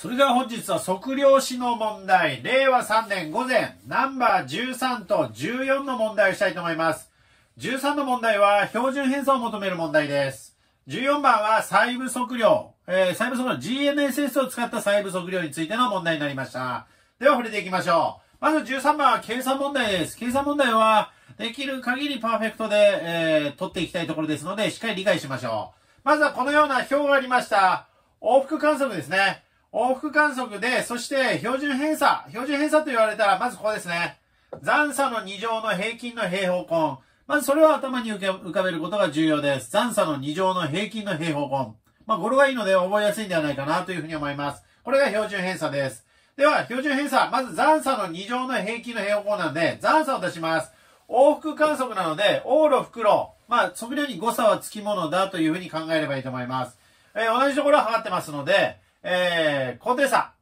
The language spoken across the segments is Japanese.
それでは本日は測量士の問題、令和3年午前、ナンバー13と14の問題をしたいと思います。13の問題は標準偏差を求める問題です。14番は細部測量、えー、細部測量 GNSS を使った細部測量についての問題になりました。では触れていきましょう。まず13番は計算問題です。計算問題はできる限りパーフェクトで、えー、取っていきたいところですので、しっかり理解しましょう。まずはこのような表がありました。往復観測ですね。往復観測で、そして標準偏差。標準偏差と言われたら、まずここですね。残差の2乗の平均の平方根。まずそれを頭に浮かべることが重要です。残差の2乗の平均の平方根。まあ、語呂がいいので覚えやすいんではないかなというふうに思います。これが標準偏差です。では、標準偏差。まず残差の2乗の平均の平方根なんで、残差を出します。往復観測なので、往路袋。まあ、測量に誤差はつきものだというふうに考えればいいと思います。えー、同じところを測ってますので、えー、高低差。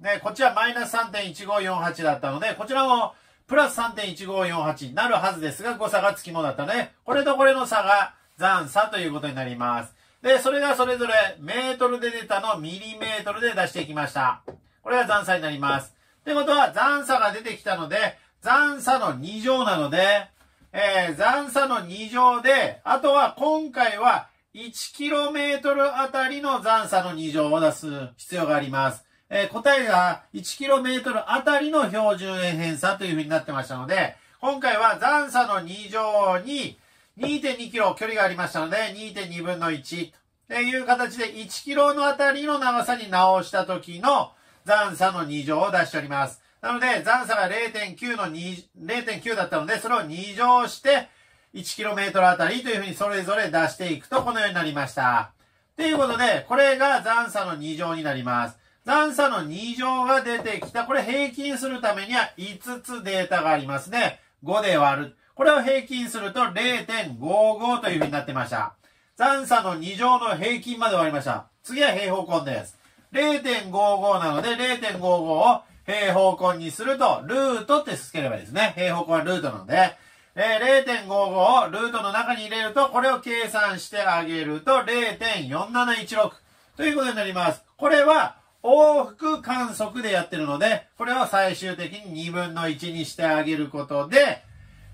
ね、こっちはマイナス3.1548だったので、こちらもプラス3.1548になるはずですが、誤差がつきもだったね。これとこれの差が残差ということになります。で、それがそれぞれメートルで出たのミリメートルで出していきました。これが残差になります。ってことは残差が出てきたので、残差の2乗なので、えー、残差の2乗で、あとは今回は 1km あたりの残差の2乗を出す必要があります。えー、答えが 1km あたりの標準円偏差というふうになってましたので、今回は残差の2乗に 2.2km 距離がありましたので、2.2分の1という形で 1km のあたりの長さに直した時の残差の2乗を出しております。なので、残差が0.9の2、0.9だったので、それを2乗して、1km あたりというふうにそれぞれ出していくとこのようになりました。ということで、これが残差の2乗になります。残差の2乗が出てきた。これ平均するためには5つデータがありますね。5で割る。これを平均すると0.55というふうになってました。残差の2乗の平均まで終わりました。次は平方根です。0.55なので0.55を平方根にすると、ルートってつければいいですね。平方根はルートなので、えー、0.55をルートの中に入れると、これを計算してあげると0.4716ということになります。これは往復観測でやってるので、これを最終的に2分の1にしてあげることで、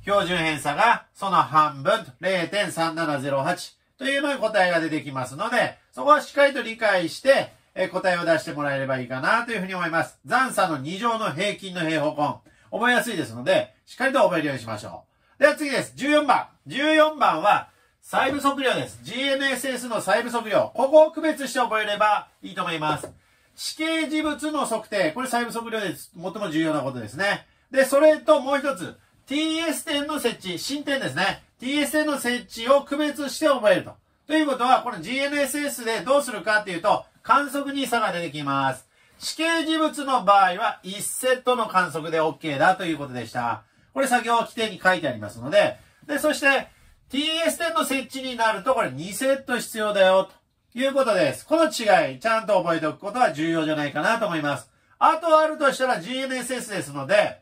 標準偏差がその半分、0.3708というのに答えが出てきますので、そこはしっかりと理解して、え答えを出してもらえればいいかなというふうに思います。残差の2乗の平均の平方根。覚えやすいですので、しっかりと覚えるようにしましょう。では次です。14番。14番は、細部測量です。GNSS の細部測量。ここを区別して覚えればいいと思います。地形事物の測定。これ細部測量です。最も重要なことですね。で、それともう一つ。TS 点の設置。新点ですね。TS 点の設置を区別して覚えると。ということは、この GNSS でどうするかっていうと、観測に差が出てきます。地形事物の場合は1セットの観測で OK だということでした。これ作業規定に書いてありますので、で、そして TS 点の設置になるとこれ2セット必要だよということです。この違い、ちゃんと覚えておくことは重要じゃないかなと思います。あとあるとしたら GNSS ですので、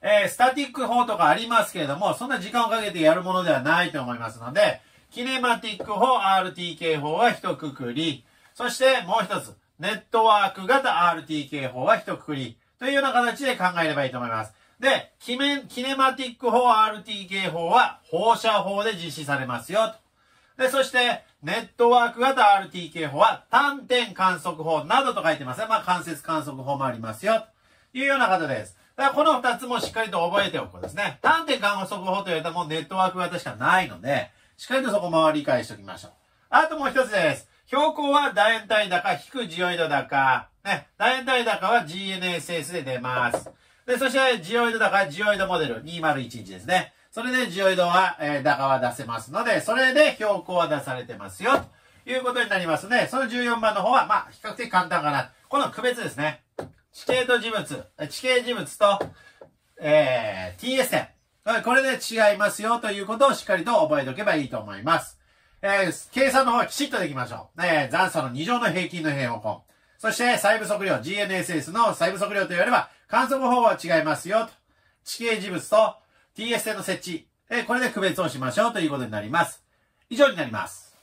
えー、スタティック法とかありますけれども、そんな時間をかけてやるものではないと思いますので、キネマティック法、RTK 法は一括り、そしてもう一つ、ネットワーク型 RTK 法は一括りというような形で考えればいいと思います。で、キメキネマティック法 RTK 法は放射法で実施されますよ。で、そして、ネットワーク型 RTK 法は単点観測法などと書いてますね。まあ、間接観測法もありますよ。というような方です。だからこの二つもしっかりと覚えておくことですね。単点観測法と言われたらもうネットワーク型しかないので、しっかりとそこも理解しておきましょう。あともう一つです。標高は楕円体高、低ジオイド高。ね。楕円体高は GNSS で出ます。で、そしてジオイド高、ジオイドモデル2011ですね。それでジオイドは、えー、高は出せますので、それで標高は出されてますよ。ということになりますね。その14番の方は、まあ、比較的簡単かな。この区別ですね。地形と事物、地形事物と、えー、TS 点。これで違いますよということをしっかりと覚えておけばいいと思います。えー、計算の方はきちっとできましょう。えー、残差の2乗の平均の平方根。そして、細部測量、GNSS の細部測量と言われば、観測方法は違いますよと。地形事物と TS 線の設置。これで区別をしましょうということになります。以上になります。